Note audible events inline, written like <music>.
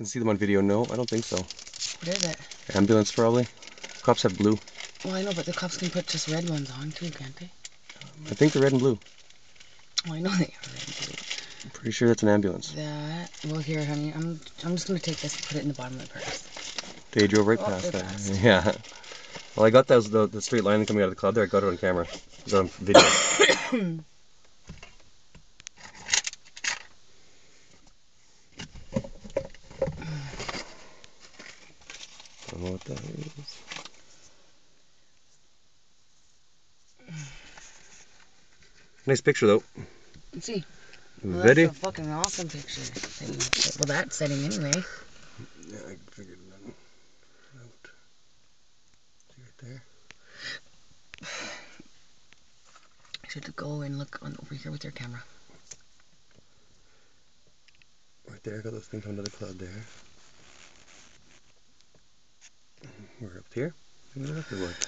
can see them on video. No, I don't think so. What is it? Ambulance probably. Cops have blue. Well, I know, but the cops can put just red ones on too, can't they? I think they're red and blue. Well, I know they are red and blue. I'm pretty sure that's an ambulance. That. Well, here, honey. I'm. I'm just gonna take this and put it in the bottom of the purse. They drove right Oh, past that. fast. <laughs> Yeah. Well, I got those the, the straight line coming out of the cloud there. I got it on camera. It was on video. <coughs> <coughs> <coughs> don't know what that is. Nice picture though. Let's see. Well, Very. That's a fucking awesome picture. Well, that setting anyway. Yeah, I figured it out. See right there. <sighs> Should go and look on over here with your camera. Right there, I got those things under the cloud there. We're up here. Look at that.